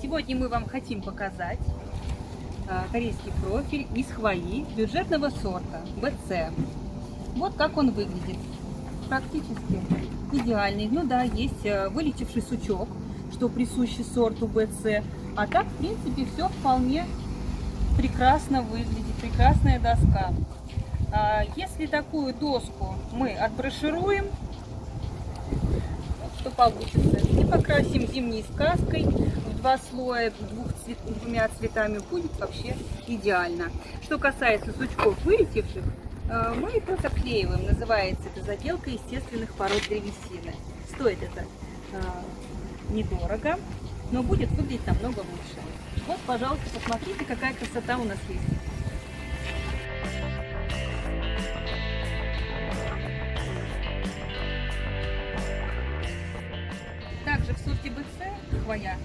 Сегодня мы вам хотим показать а, корейский профиль из хвои бюджетного сорта BC. Вот как он выглядит. Практически идеальный. Ну да, есть а, вылетевший сучок, что присуще сорту BC. А так, в принципе, все вполне прекрасно выглядит. Прекрасная доска. А, если такую доску мы отброшируем, что получится, и покрасим зимней сказкой, два слоя двух цвет, двумя цветами будет вообще идеально. Что касается сучков вылетевших, э, мы их заклеиваем. Называется это заделка естественных пород древесины. Стоит это э, недорого, но будет выглядеть намного лучше. Вот, пожалуйста, посмотрите, какая красота у нас есть. Также в сорте БЦ хвоя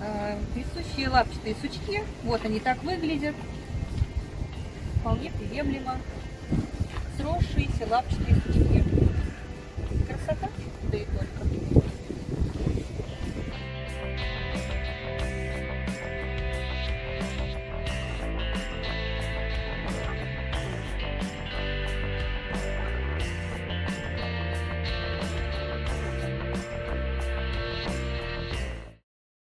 э, присущие лапчатые сучки. Вот они так выглядят. Вполне приемлемо. Сросшиеся лапчатые сучки. Красота, да и только.